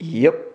Yep.